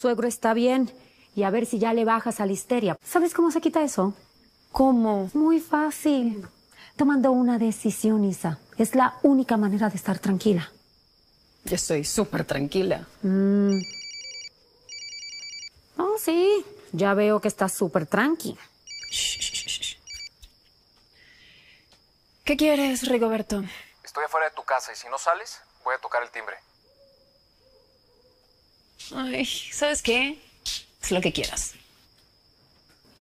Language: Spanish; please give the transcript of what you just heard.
Suegro está bien y a ver si ya le bajas a la histeria. ¿Sabes cómo se quita eso? ¿Cómo? Muy fácil. Tomando una decisión, Isa. Es la única manera de estar tranquila. Yo estoy súper tranquila. Mm. Oh, sí. Ya veo que estás súper tranqui. ¿Qué quieres, Rigoberto? Estoy afuera de tu casa y si no sales, voy a tocar el timbre. Ay, ¿sabes qué? Es lo que quieras.